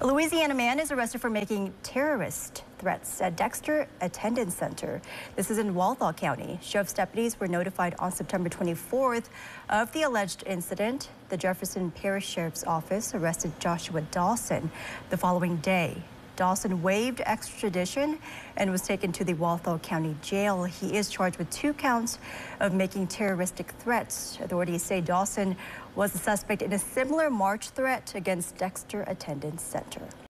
A Louisiana man is arrested for making terrorist threats at Dexter Attendance Center. This is in Walthall County. Sheriff's deputies were notified on September 24th of the alleged incident. The Jefferson Parish Sheriff's Office arrested Joshua Dawson the following day. Dawson waived extradition and was taken to the Walthall County Jail. He is charged with two counts of making terroristic threats. Authorities say Dawson was a suspect in a similar March threat against Dexter Attendance Center.